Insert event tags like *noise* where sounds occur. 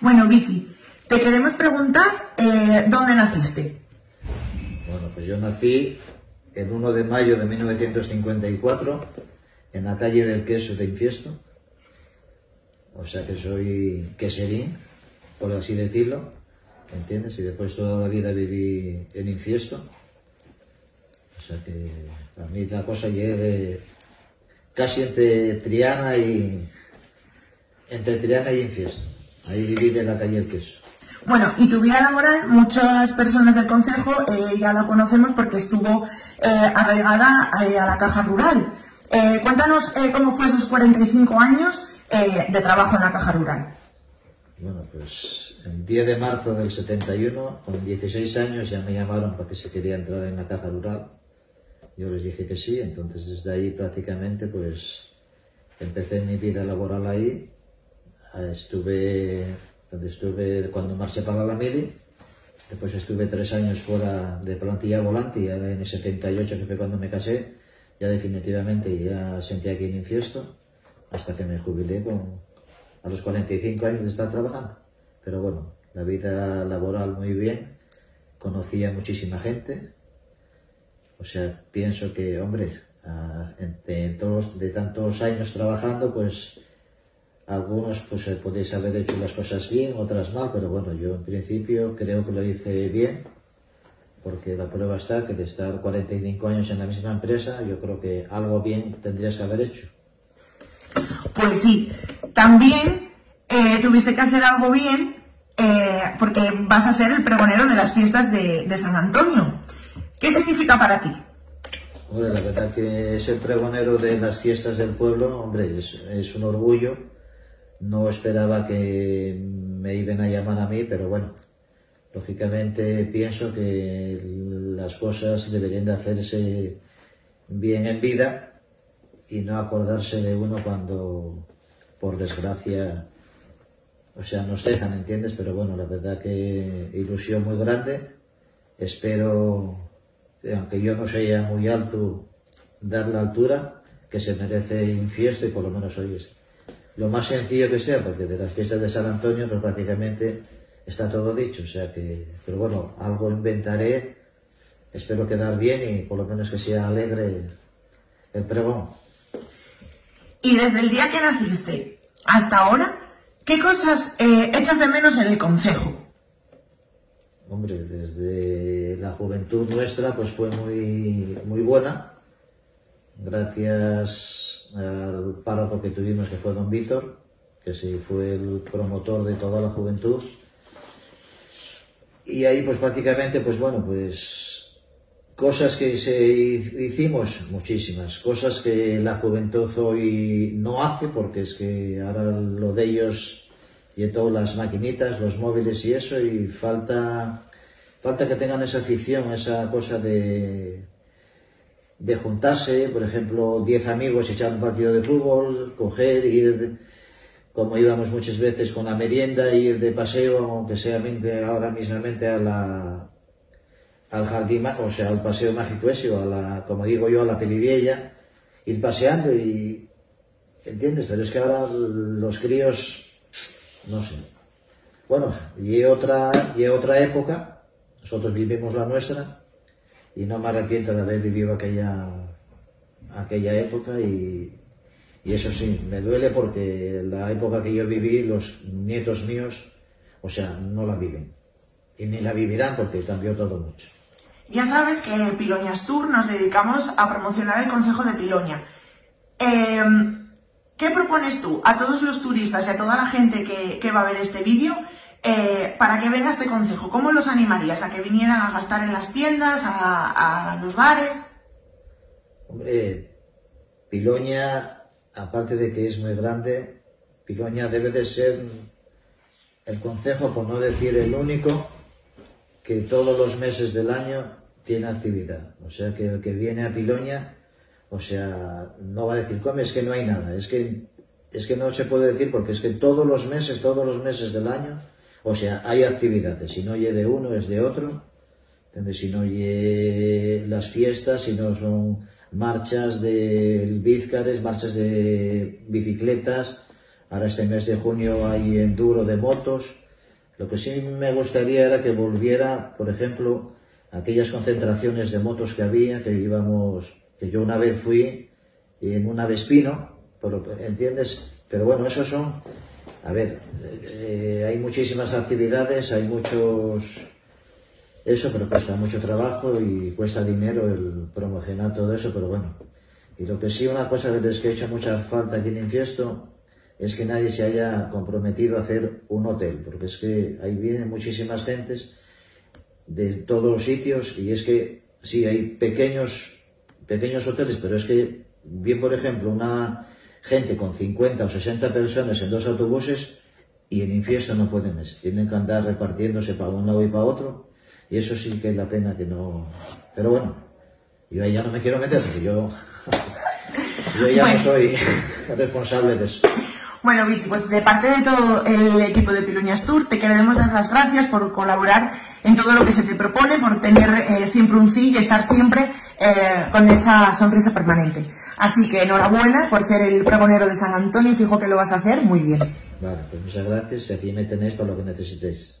Bueno, Vicky, te queremos preguntar eh, dónde naciste. Bueno, pues yo nací el 1 de mayo de 1954 en la calle del Queso de Infiesto. O sea que soy queserín, por así decirlo. ¿Entiendes? Y después toda la vida viví en Infiesto. O sea que para mí la cosa llegué de, casi entre Triana y entre Triana y Infiesto. Ahí vive la calle del Queso. Bueno, y tu vida laboral, muchas personas del Consejo eh, ya la conocemos porque estuvo eh, arraigada eh, a la Caja Rural. Eh, cuéntanos cómo fue esos 45 años de trabajo en la Caja Rural. Bueno, pues el 10 de marzo del 71, con 16 años, ya me llamaron para que se quería entrar en la caja rural. Yo les dije que sí, entonces desde ahí prácticamente pues empecé mi vida laboral ahí. Eh, Estuve, donde estuve cuando marché para la mili, después estuve tres años fuera de plantilla volante ya en el 78, que fue cuando me casé, ya definitivamente ya sentí aquí en Infiesto, hasta que me jubilé con, a los 45 años de estar trabajando. Pero bueno, la vida laboral muy bien, conocí a muchísima gente. O sea, pienso que, hombre, entre todos, de tantos años trabajando, pues algunos pues eh, podéis haber hecho las cosas bien, otras mal, pero bueno, yo en principio creo que lo hice bien, porque la prueba está que de estar 45 años en la misma empresa, yo creo que algo bien tendrías que haber hecho. Pues sí, también eh, tuviste que hacer algo bien eh, porque vas a ser el pregonero de las fiestas de, de San Antonio. ¿Qué significa para ti? Hombre, la verdad que ser pregonero de las fiestas del pueblo, hombre, es, un orgullo. No esperaba que me iban a llamar a mí, pero bueno, lógicamente pienso que las cosas deberían de hacerse bien en vida y no acordarse de uno cuando, por desgracia, o sea, nos dejan, ¿entiendes? Pero bueno, la verdad que ilusión muy grande. Espero, aunque yo no sea muy alto, dar la altura que se merece Infiesto y por lo menos hoy es lo más sencillo que sea, porque de las fiestas de San Antonio, pues prácticamente está todo dicho. O sea que, pero bueno, algo inventaré. Espero quedar bien y por lo menos que sea alegre el pregón. Y desde el día que naciste hasta ahora, ¿qué cosas eh, echas de menos en el Consejo? Desde la juventud nuestra pues fue muy, muy buena. Gracias al párroco que tuvimos que fue don Víctor, que sí fue el promotor de toda la juventud. Y ahí pues prácticamente pues bueno, pues cosas que se hicimos, muchísimas, cosas que la juventud hoy no hace, porque es que ahora lo de ellos y todas las maquinitas, los móviles y eso, y falta, falta que tengan esa afición, esa cosa de, de juntarse, por ejemplo, 10 amigos echar un partido de fútbol, coger, ir, como íbamos muchas veces con la merienda, ir de paseo, aunque sea ahora mismamente a la, al jardín, o sea, al paseo mágico ese, o a la, como digo yo, a la pelidiella, ir paseando y, ¿entiendes? Pero es que ahora los críos, no sé. Bueno, y otra, y otra época, nosotros vivimos la nuestra, y no me arrepiento de haber vivido aquella, aquella época y, eso sí, me duele porque la época que yo viví, los nietos míos, o sea, no la viven. Y ni la vivirán porque cambió todo mucho. Ya sabes que Piloñas Tour nos dedicamos a promocionar el Consejo de Piloña. Eh, ¿Qué propones tú a todos los turistas y a toda la gente que, que va a ver este vídeo eh, para que venga este consejo? ¿Cómo los animarías a que vinieran a gastar en las tiendas, a, los bares? Hombre, Piloña, aparte de que es muy grande, Piloña debe de ser el concejo, por no decir el único, que todos los meses del año tiene actividad. O sea que el que viene a Piloña, o sea, no va a decir, come, es que no hay nada. Es que, es que no se puede decir porque es que todos los meses, todos los meses del año, o sea, hay actividades. Si no oye de uno, es de otro. Si no oye las fiestas, si no son marchas de Vizcares, marchas de bicicletas. Ahora este mes de junio hay enduro de motos. Lo que sí me gustaría era que volviera, por ejemplo, aquellas concentraciones de motos que había, que íbamos, que yo una vez fui en una Vespino, ¿entiendes? Pero bueno, esos son, a ver, eh, hay muchísimas actividades, hay muchos, eso, pero cuesta mucho trabajo y cuesta dinero el promocionar todo eso, pero bueno. Y lo que sí, una cosa de las que he hecho mucha falta aquí en Infiesto es que nadie se haya comprometido a hacer un hotel, porque es que ahí vienen muchísimas gentes de todos los sitios y es que sí, hay pequeños, pequeños hoteles, pero es que bien, por ejemplo, una gente con 50 o 60 personas en dos autobuses y en infiesto no pueden, tienen que andar repartiéndose para un lado y para otro y eso sí que es la pena que no... Pero bueno, yo ahí ya no me quiero meter porque yo, *laughs* yo ya no soy *laughs* responsable de eso. Bueno, Vicky, pues de parte de todo el equipo de Piluñas Tour, te queremos dar las gracias por colaborar en todo lo que se te propone, por tener eh, siempre un sí y estar siempre eh, con esa sonrisa permanente. Así que enhorabuena por ser el pregonero de San Antonio fijo que lo vas a hacer muy bien. Vale, pues muchas gracias aquí me tenéis para lo que necesitéis.